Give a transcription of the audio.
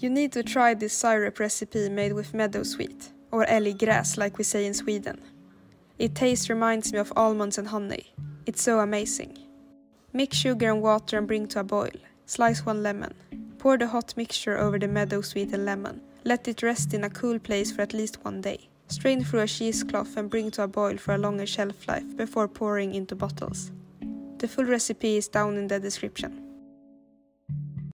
You need to try this syrup recipe made with meadowsweet, or älggräs like we say in Sweden. It tastes reminds me of almonds and honey. It's so amazing. Mix sugar and water and bring to a boil. Slice one lemon. Pour the hot mixture over the meadowsweet and lemon. Let it rest in a cool place for at least one day. Strain through a cheesecloth and bring to a boil for a longer shelf life before pouring into bottles. The full recipe is down in the description.